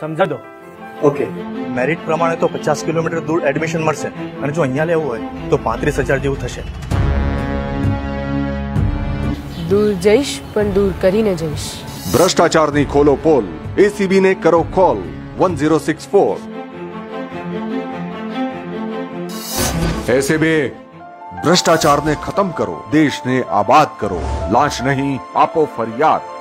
સમજા દો okay merit પ્રમાણે તો પચાસ કિલોમીટર દૂર એડમિશન મળશે અને જો અહીંયા લેવું હોય તો પાંત્રીસ હજાર જેવું થશે દૂર જઈશ પણ દૂર કરીને જઈશ ભ્રષ્ટાચારની ખોલો પોલ એસીબી ને કરો call one zero six four ACB ભ્રષ્ટાચારને ખતમ કરો દેશને આબાદ કરો લાંચ નહીં આપો ફરિયાદ